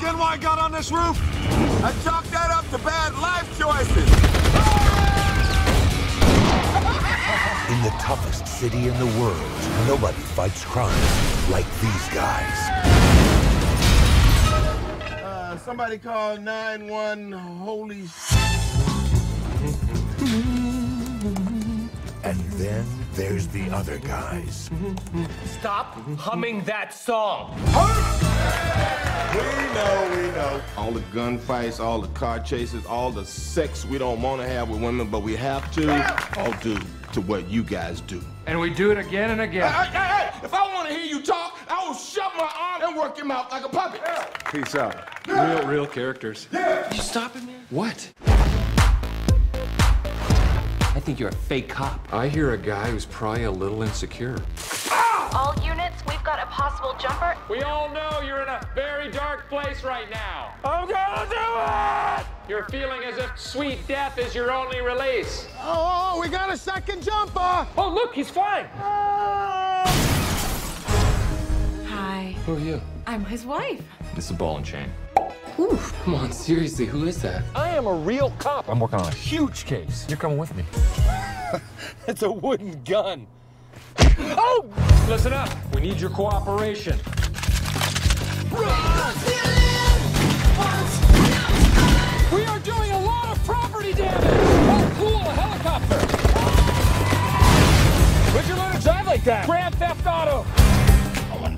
Tell me once again why I got on this roof. I chalk that up to bad life choices. In the toughest city in the world, nobody fights crime like these guys. Uh, somebody call 9-1 holy... then there's the other guys. Stop humming that song. We know, we know. All the gunfights, all the car chases, all the sex we don't want to have with women, but we have to, all due to what you guys do. And we do it again and again. Hey, hey, hey! If I want to hear you talk, I will shut my arm and work your mouth like a puppet. Peace out. Real, real characters. You stopping me? What? I think you're a fake cop. I hear a guy who's probably a little insecure. All units, we've got a possible jumper. We all know you're in a very dark place right now. I'm gonna do it! You're feeling as if sweet death is your only release. Oh, oh, oh we got a second jumper. Oh, look, he's fine. Hi. Ah! Who are you? I'm his wife. This is a ball and chain. Oof. Come on, seriously, who is that? I am a real cop. I'm working on a huge case. You're coming with me. it's a wooden gun. Oh! Listen up. We need your cooperation. We are doing a lot of property damage. Oh, cool, a helicopter. Where'd you learn to drive like that? Grand Theft Auto.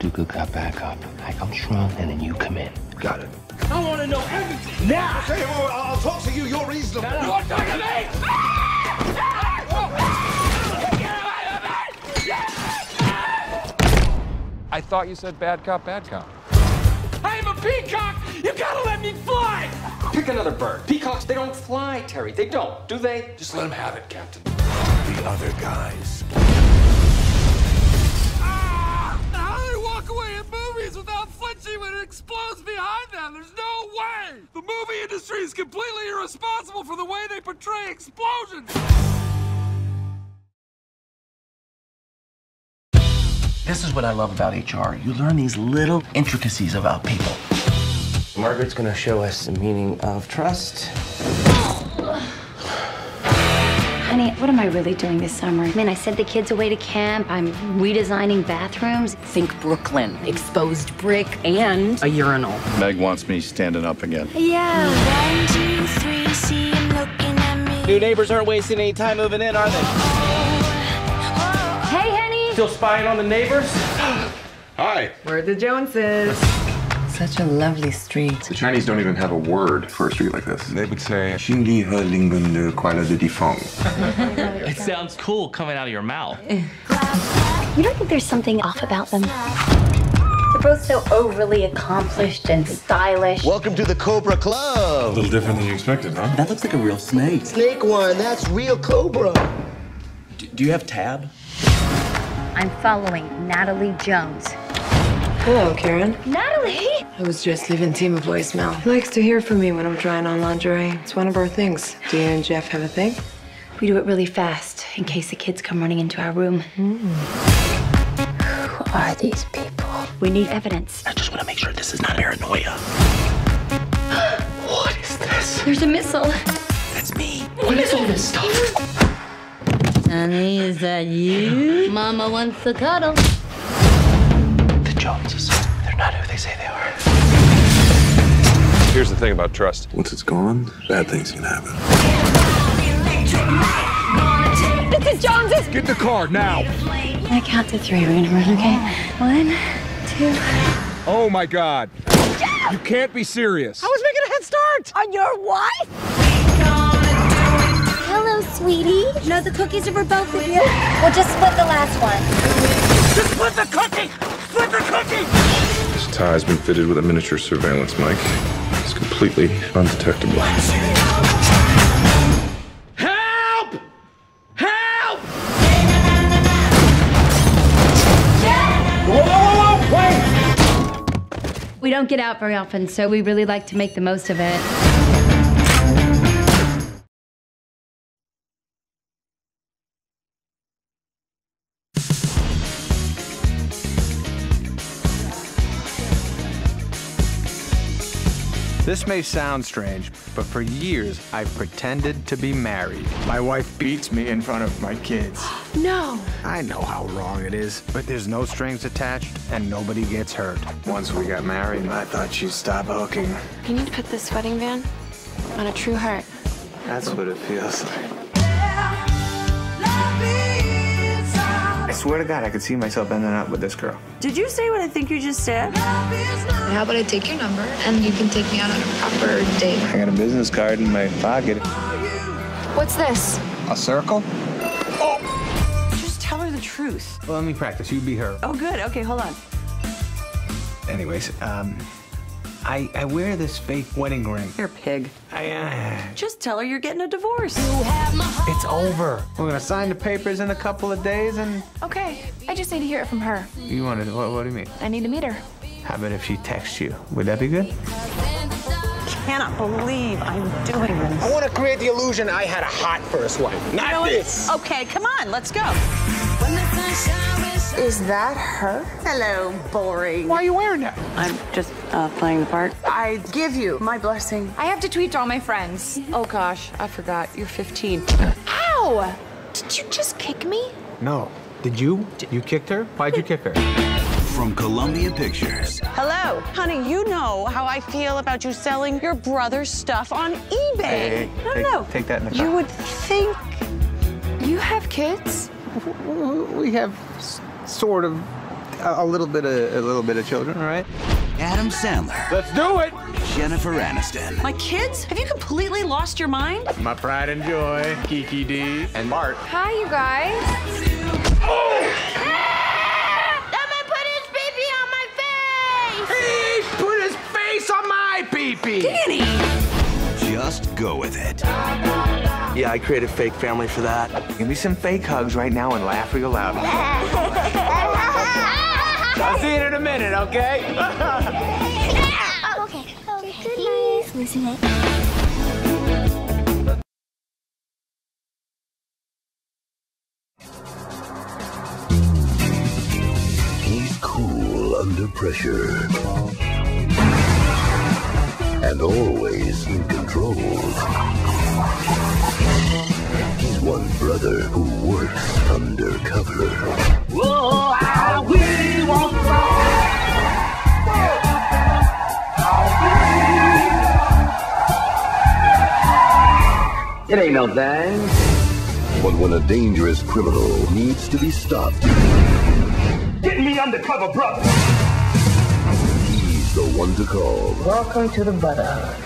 I want to do good cop. I come strong, and then you come in. Got it. I want to know everything now. Okay, well, I'll talk to you. You're reasonable. You want to talk to me? Ah! I thought you said bad cop, bad cop. I am a peacock! You gotta let me fly! Pick another bird. Peacocks, they don't fly, Terry. They don't, do they? Just let him have it, Captain. The other guys. Walk away in movies without flinching when it explodes behind them? There's no way! The movie industry is completely irresponsible for the way they portray explosions! This is what I love about HR. You learn these little intricacies about people. Margaret's gonna show us the meaning of trust. Honey, what am I really doing this summer? I mean, I sent the kids away to camp. I'm redesigning bathrooms. Think Brooklyn. Exposed brick and a urinal. Meg wants me standing up again. Yeah. One, two, three, see him looking at me. New neighbors aren't wasting any time moving in, are they? Hey, honey. Still spying on the neighbors? Hi. We're the Joneses. Such a lovely street. The Chinese don't even have a word for a street like this. They would say, Xingdi he lingben de kuala de difeng. It sounds cool coming out of your mouth. You don't think there's something off about them? They're both so overly accomplished and stylish. Welcome to the Cobra Club. A little different than you expected, huh? That looks like a real snake. Snake one, that's real Cobra. D- do you have tab? I'm following Natalie Jones. Hello, Karen. Natalie! I was just leaving Tim a voicemail. He likes to hear from me when I'm trying on lingerie. It's one of our things. Do you and Jeff have a thing? We do it really fast in case the kids come running into our room. Who are these people? We need evidence. I just want to make sure this is not paranoia. what is this? There's a missile. That's me. What is all this stuff? Honey, is that you? Mama wants to cuddle. The Joneses. They're not who they say they are. Here's the thing about trust. once it's gone, bad things can happen. This is Jones's! Get the car now. I count to three. We're gonna run, okay? One, two. Oh my God. You can't be serious. I was making a head start on your wife. Hello, sweetie. No, the cookies are for both of you. We'll just split the last one. This tie has been fitted with a miniature surveillance mic. It's completely undetectable. Help! Help! Whoa, wait! We don't get out very often, so we really like to make the most of it. This may sound strange, but for years I've pretended to be married. My wife beats me in front of my kids. No. I know how wrong it is, but there's no strings attached and nobody gets hurt. Once we got married, I thought she'd stop hooking. You need to put this wedding band on a true heart. That's what it feels like. Swear to God, I could see myself ending up with this girl. Did you say what I think you just said? How about I take your number and you can take me out on a proper date? I got a business card in my pocket. What's this? A circle? Oh! Just tell her the truth. Well, let me practice. You be her. Oh, good. Okay, hold on. Anyways, um, I I wear this fake wedding ring. You're a pig. I, uh, Just tell her you're getting a divorce. it's over. We're gonna sign the papers in a couple of days, and Okay, I just need to hear it from her. you want to? What, what do you mean? I need to meet her. How about if she texts you? Would that be good? I cannot believe I'm doing this. I want to create the illusion I had a hot first wife. Not You know this. Okay, come on, let's go. Is that her? Hello, boring. Why are you wearing that? I'm just uh, playing the part. I give you my blessing. I have to tweet to all my friends. Oh gosh, I forgot. You're 15. Ow! Did you just kick me? No. Did you? You kicked her? Why'd you kick her? From Columbia Pictures. Hello, honey. You know how I feel about you selling your brother's stuff on eBay. Hey, hey, no, take- no. take that in the car. You would think. You have kids? We have sort of a, a little bit of a little bit of children, all right? Adam Sandler. Let's do it! Jennifer Aniston. My kids? Have you completely lost your mind? My pride and joy, Kiki D, and Bart. Hi, you guys. Oh! Someone put his baby on my face! He put his face on my pee-pee. Danny! Just go with it. Yeah, I created fake family for that. Give me some fake hugs right now and laugh real loud. I'll see you in a minute, okay? okay, okay. Please listen it. He's cool under pressure. It ain't no thing. But when a dangerous criminal needs to be stopped, Get me undercover, brother! he's the one to call. Welcome to the brother.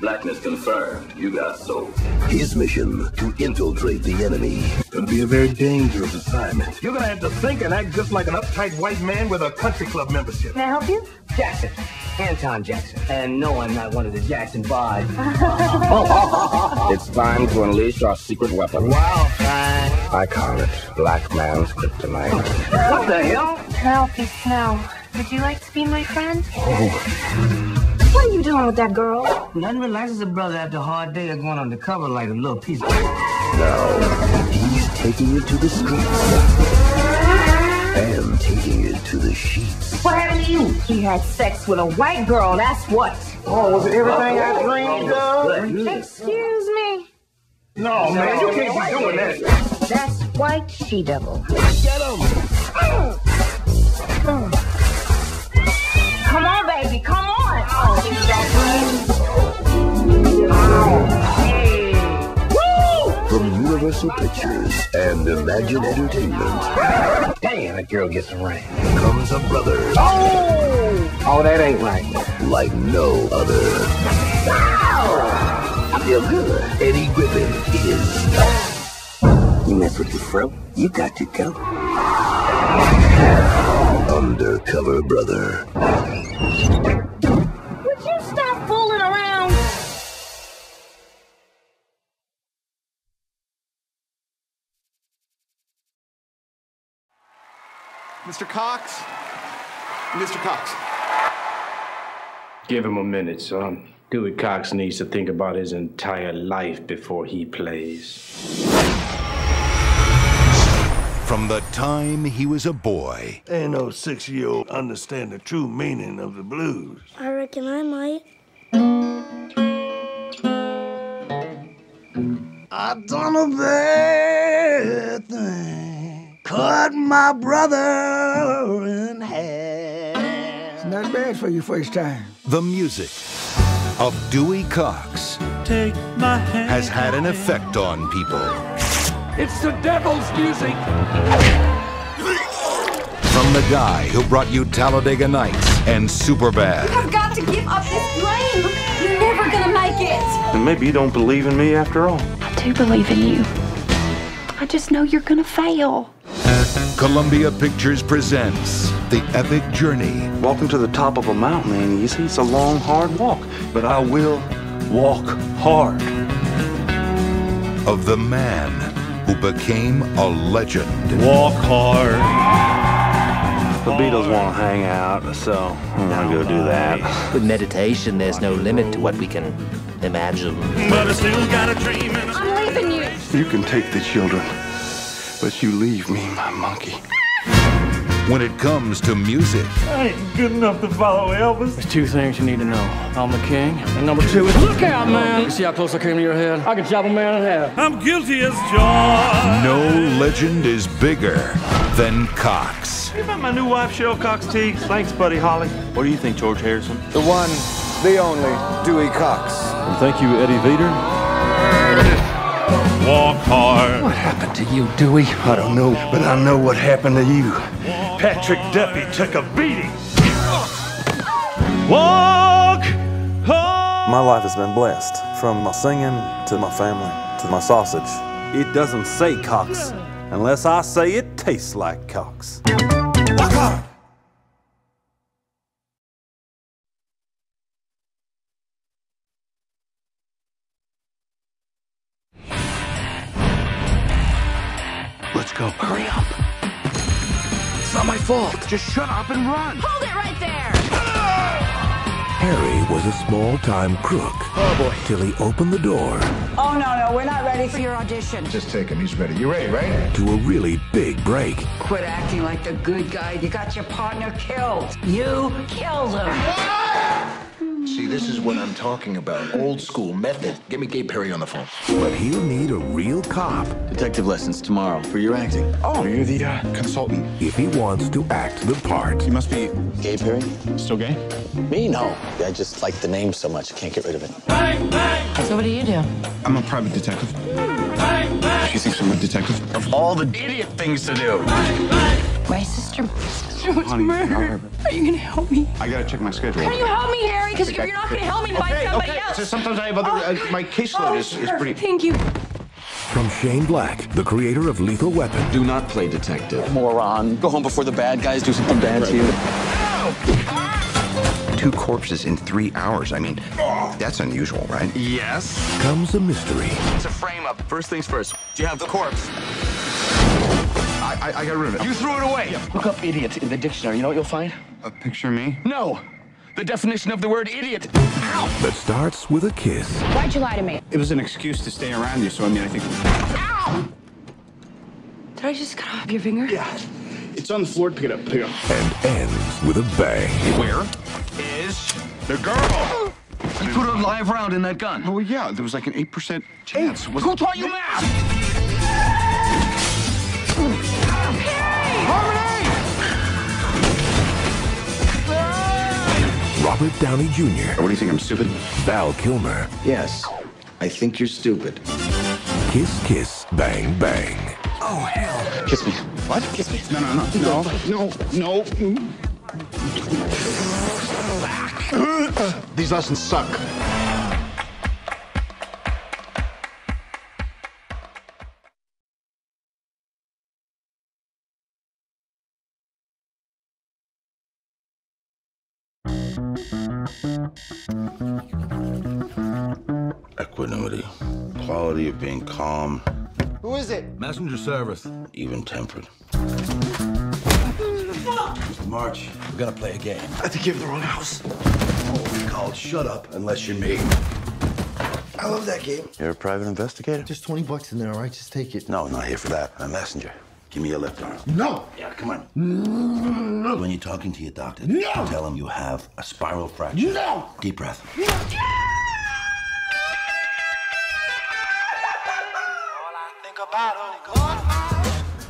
Blackness confirmed. You got sold. His mission to infiltrate the enemy. Gonna be a very dangerous assignment. You're gonna have to think and act just like an uptight white man with a country club membership. Can I help you? Jackson. Anton Jackson. And no, I'm not one of the Jackson five. It's time to unleash our secret weapon. Wow, fine. I call it Black Man's Kryptonite. What the hell? Penelope Snow, would you like to be my friend? Oh. What are you doing with that girl? Nothing relaxes a brother after a hard day of going undercover like a little piece of Now, he's taking it to the streets. And taking it to the sheets. What happened to you? He had sex with a white girl, that's what. Oh, was it everything I dreamed of? Oh, Excuse me. No, man, you can't be doing that. That's white she-devil. Get him! Mm. Mm. Come on, Universal Pictures and Imagine Entertainment Damn, that girl gets a ring. comes a brother Oh! Oh, that ain't right. like no other. I feel good. Eddie Griffin is You mess with the fro, you got to go. Undercover Brother. Mr. Cox? Mr. Cox. Give him a minute, son. Dewey Cox needs to think about his entire life before he plays. from the time he was a boy. Ain't no six-year-old understand the true meaning of the blues. I reckon I might. I done a bad thing. Cut my brother in half. It's not bad for your first time. The music of Dewey Cox Take my hand. has had an effect on people. It's the devil's music. From the guy who brought you Talladega Nights and Superbad You have got to give up this dream. You're never gonna make it. And maybe you don't believe in me after all. I do believe in you. I just know you're gonna fail. Columbia Pictures presents The Epic Journey Walking to the top of a mountain ain't easy. It's a long, hard walk. But I will walk hard. of the man who became a legend. Walk hard. The Beatles want to hang out, so I'm gonna go do that. With meditation, there's no limit to what we can imagine. But I still got a dream and I'm leaving you. You can take the children, but you leave me, my monkey. When it comes to music, I ain't good enough to follow Elvis. There's two things you need to know. I'm the king, and number two is look out, man! You see how close I came to your head? I can chop a man in half. I'm guilty as charged. no legend is bigger than Cox. You met my new wife, Cheryl Cox Teague. Thanks, buddy Holly. What do you think, George Harrison? The one, the only, Dewey Cox. And thank you, Eddie Vedder. Walk hard. What happened to you, Dewey? I don't know, but I know what happened to you. Patrick Duffy took a beating. Walk hard. My life has been blessed, from my singing to my family to my sausage. It doesn't say Cox, unless I say it tastes like Cox. Let's go. Hurry up. It's not my fault. Just shut up and run. Hold it right there. Harry was a small time crook. Oh boy. Till he opened the door Oh, no, no, we're not ready for your audition. Just take him. He's ready. You ready, right? to a really big break. Quit acting like the good guy. You got your partner killed. You killed him. See, this is what I'm talking about. Old school method. Get me Gay Perry on the phone. But he'll need a real cop Detective lessons tomorrow for your acting. Oh, you're the uh, consultant. if he wants to act the part. You must be Gay Perry? still gay? Me? No. I just like the name so much, I can't get rid of it. So what do you do? I'm a private detective. She thinks I'm a detective. Of all the idiot things to do. My sister, my sister was Honey, murdered. Are you gonna help me? I gotta check my schedule. Can you help me, Harry? Because if you're not gonna help me, find Okay, somebody okay. else. So sometimes I have other. Uh, my caseload oh, is, is pretty. Thank you. From Shane Black, the creator of Lethal Weapon, Do not play detective. Moron. Go home before the bad guys do something bad to you. Two corpses in three hours. I mean, that's unusual, right? Yes. comes a mystery. It's a frame up. First things first. Do you have the corpse? I, I, I got rid of it. You threw it away. Look up idiot in the dictionary. You know what you'll find? A picture of me? No. The definition of the word idiot. Ow. That starts with a kiss Why'd you lie to me? It was an excuse to stay around you, so I mean, I think. Ow! Did I just cut off your finger? Yeah. It's on the floor. Pick it up. Pick it up. and ends with a bang. Where is the girl? You put a live round in that gun. Oh, yeah. There was like an 8% chance. Was Who taught you math? Robert Downey Jr., What do you think? I'm stupid? Val Kilmer, Yes. I think you're stupid. Kiss Kiss Bang Bang. Oh, hell. Kiss me. What? Kiss me. No, no, no. No, no, no. These lessons suck. Equanimity. Quality of being calm, Who is it? Messenger service. even tempered. March, we're gonna play a game. I think you have the wrong house. It's called Shut Up Unless You're Me. I love that game. You're a private investigator? Just 20 bucks in there, all right? Just take it. No, not here for that. I'm a messenger. Give me your left arm. No. Yeah, come on. No. When you're talking to your doctor, No. tell him you have a spiral fracture. No. Deep breath. No.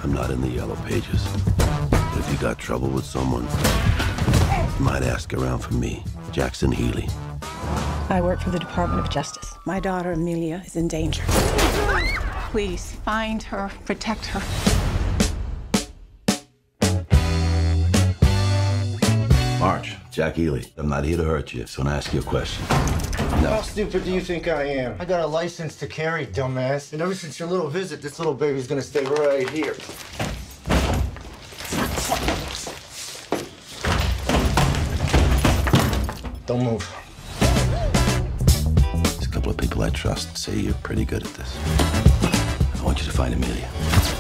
I'm not in the yellow pages. But if you got trouble with someone, you might ask around for me, Jackson Healy. I work for the Department of Justice. My daughter Amelia is in danger. Please find her, protect her. March, Jack Healy. I'm not here to hurt you, so I'm gonna ask you a question. How stupid do you think I am? I got a license to carry, dumbass. And ever since your little visit, this little baby's gonna stay right here. Don't move. There's a couple of people I trust say you're pretty good at this. I want you to find Amelia.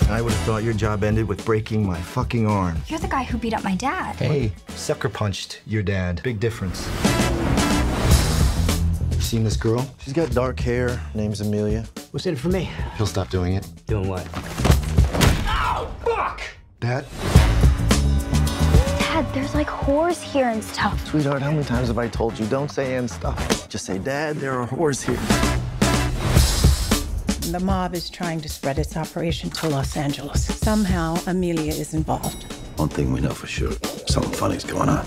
I would have thought your job ended with breaking my fucking arm. You're the guy who beat up my dad. Hey, sucker punched your dad. Big difference. You seen this girl? She's got dark hair. Name's Amelia. What's in it for me? He'll stop doing it. Doing what? Ow! Fuck! Dad? Dad, there's like whores here and stuff. Sweetheart, how many times have I told you don't say and stuff? Just say, Dad, there are whores here. The mob is trying to spread its operation to Los Angeles. Somehow, Amelia is involved. One thing we know for sure something funny's going on.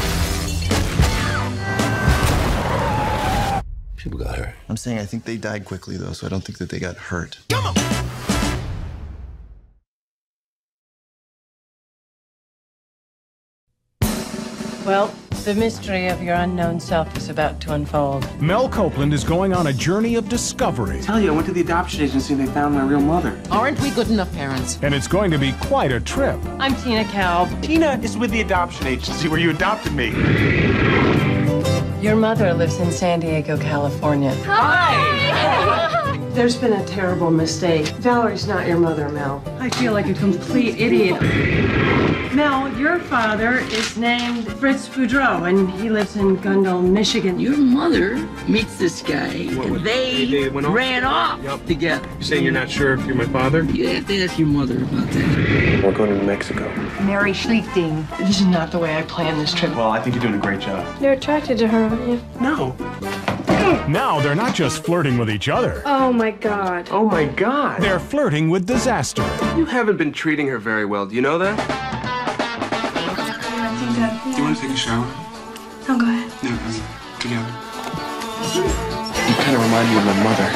People got hurt. I'm saying I think they died quickly, though, so I don't think that they got hurt. Well, the mystery of your unknown self is about to unfold. Mel Coplin is going on a journey of discovery, Tell you, I went to the adoption agency and they found my real mother. Aren't we good enough parents? and it's going to be quite a trip. I'm Tina Kalb. Tina is with the adoption agency where you adopted me. Your mother lives in San Diego, California. There's been a terrible mistake. Valerie's not your mother, Mel. I feel like a complete idiot. Mel, your father is named Fritz Boudreau, and he lives in Gundel, Michigan. Your mother meets this guy, and they, they went off? ran off together. You're saying you're not sure if you're my father? You have to ask your mother about that. We're going to New Mexico. Mary Schlichting. This is not the way I planned this trip. Well, I think you're doing a great job. You're attracted to her, aren't you? No. Now they're not just flirting with each other, Oh my god. Oh my God. they're flirting with disaster. You haven't been treating her very well. Do you know that? Do you want to take a shower? think I'll go ahead. No, I mean, together. You kind of remind me of my mother.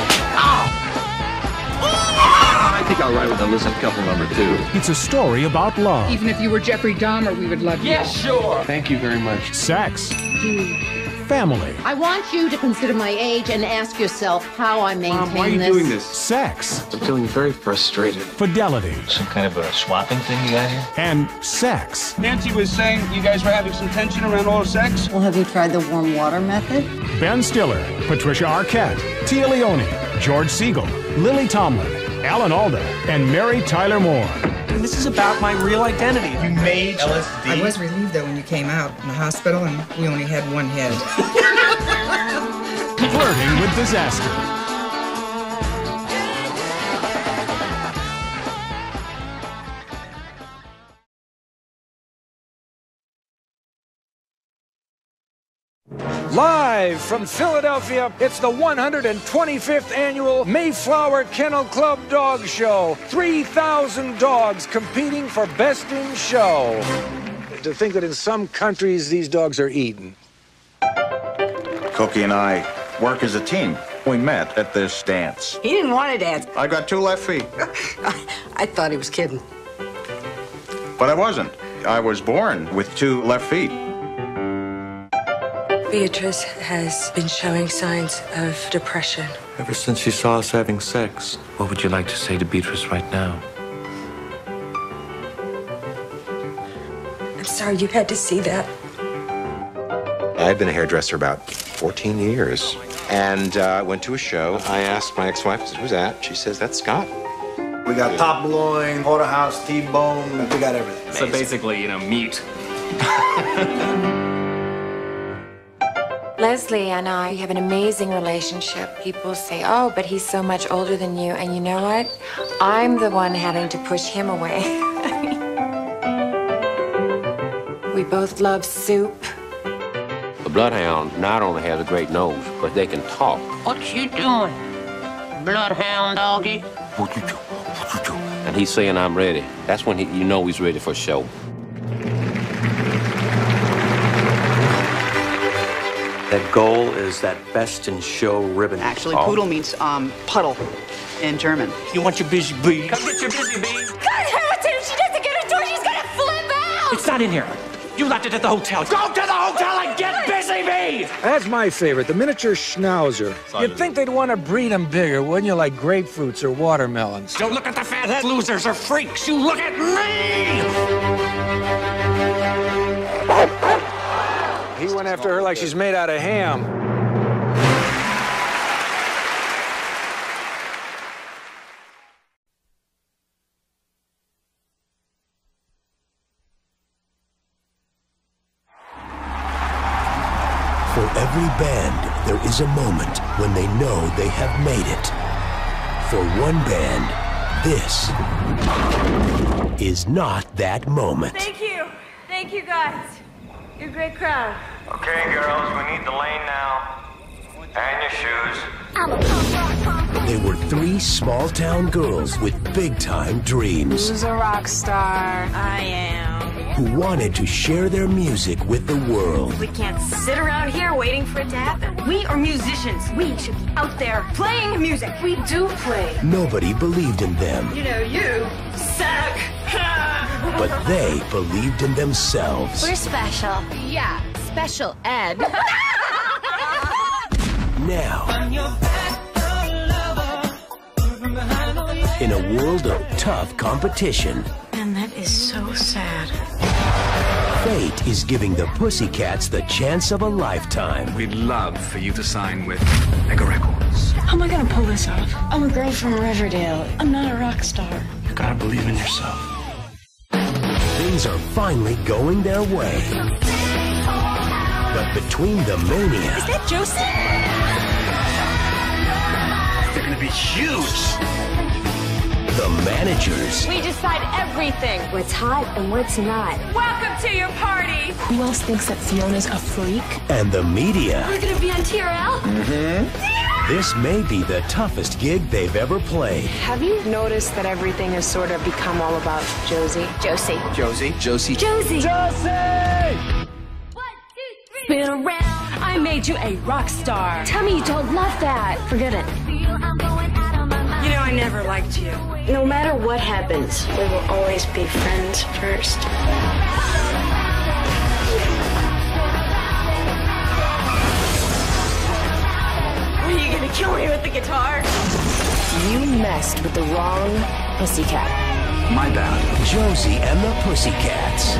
I think I'll ride with Elizabeth couple number two. It's a story about love, Even if you were Jeffrey Dahmer, we would love you. Yes, sure. Thank you very much. sex, family, I want you to consider my age and ask yourself how I maintain Mom, why are you this. doing this? sex, I'm feeling very frustrated. fidelity, Some kind of a swapping thing you got here? and sex. Nancy was saying you guys were having some tension around oral sex. Well, have you tried the warm water method? Ben Stiller, Patricia Arquette, Téa Leoni, George Segal, Lily Tomlin, Alan Alda, and Mary Tyler Moore. This is about my real identity. You made LSD. I was relieved though when you came out in the hospital and we only had one head. Flirting with disaster. Live from Philadelphia, it's the 125th annual Mayflower Kennel Club Dog Show. 3,000 dogs competing for Best in Show. To think that in some countries these dogs are eaten. Cookie and I work as a team. We met at this dance. He didn't want to dance. I got two left feet. I thought he was kidding. But I wasn't. I was born with two left feet. Beatrice has been showing signs of depression. Ever since she saw us having sex, what would you like to say to Beatrice right now? Sorry you had to see that. I've been a hairdresser about 14 years. And uh, went to a show. I asked my ex-wife, I said, who's that? She says, that's Scott. We got top loin, porterhouse, T-bone. We got everything. So basically, you know, meat. Leslie and I have an amazing relationship. People say, oh, but he's so much older than you. And you know what? I'm the one having to push him away. we both love soup. The bloodhound not only has a great nose, but they can talk. What you doing, bloodhound doggy? Would you do? And he's saying, I'm ready. That's when he, you know he's ready for show. That goal is that best in show ribbon. Actually, Oh. poodle means um, puddle in German. You want your busy bee? Come get your busy bee. God, Harrison, if she doesn't get a door, she's gonna flip out! It's not in here. You left it at the hotel. Go to the hotel and get busy bee! That's my favorite, the miniature schnauzer. You'd think they'd want to breed them bigger, wouldn't you, like grapefruits or watermelons? Don't look at the fathead losers or freaks. You look at me! He went after her like she's made out of ham. Every band, there is a moment when they know they have made it. For one band, this is not that moment. Thank you. Thank you, guys. You're a great crowd. Okay, girls, we need the lane now. And your shoes. They were three small town girls with big time dreams Who's a rock star? I am. Who wanted to share their music with the world. We can't sit around here waiting for it to happen. We are musicians. We should be out there playing music. We do play. Nobody believed in them, You know, you suck. but they believed in themselves. We're special. Yeah, special ed. Now, in a world of tough competition, And that is so sad. Fate is giving the Pussycats the chance of a lifetime. We'd love for you to sign with Mega Records. How am I gonna pull this off? I'm a girl from Riverdale. I'm not a rock star. You gotta believe in yourself. Things are finally going their way. But between the mania Is that Joseph? They're gonna be huge. The managers, We decide everything. What's hot and what's not. Welcome to your party. Who else thinks that Fiona's a freak? and the media. We're gonna be on TRL. Mm-hmm. This may be the toughest gig they've ever played. Have you noticed that everything has sort of become all about Josie? Josie. Josie. Josie. Josie! Josie! Spin around. I made you a rock star. Tell me you don't love that. Forget it. You know, I never liked you. No matter what happens, we will always be friends first. Are you gonna kill me with the guitar? You messed with the wrong pussycat. My bad. Josie and the Pussycats.